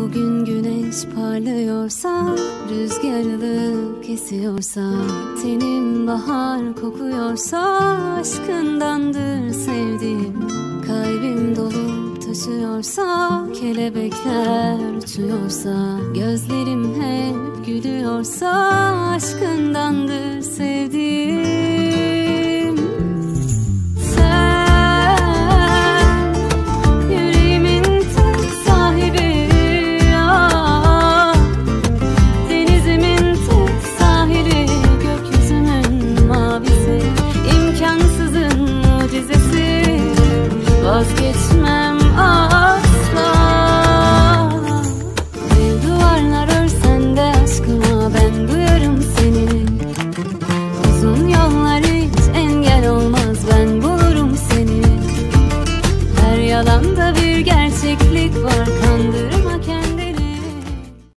Bugün güneş parlıyorsa Rüzgarı kesiyorsa Tenim bahar kokuyorsa Aşkındandır sevdiğim. Kalbim dolup taşıyorsa Kelebekler uçuyorsa Gözlerim hep gülüyorsa Aşkındandır sevdiğim Vazgeçmem asla. Bir duvarlar örsen de ben duyarım seni. Uzun yollar hiç engel olmaz ben bulurum seni. Her yalanda bir